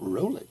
Roll it.